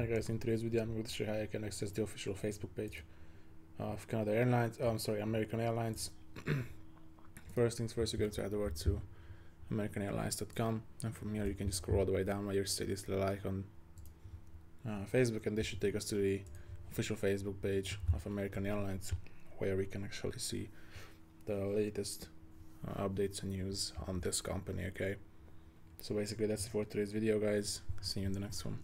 Hi guys, in today's video I'm going to show you how you can access the official Facebook page uh, of Canada Airlines, oh, I'm sorry, American Airlines. first things first, you're going to head over to americanairlines.com and from here you can just scroll all the way down while you see this little icon uh, Facebook and this should take us to the official Facebook page of American Airlines where we can actually see the latest uh, updates and news on this company, okay? So basically that's it for today's video guys, see you in the next one.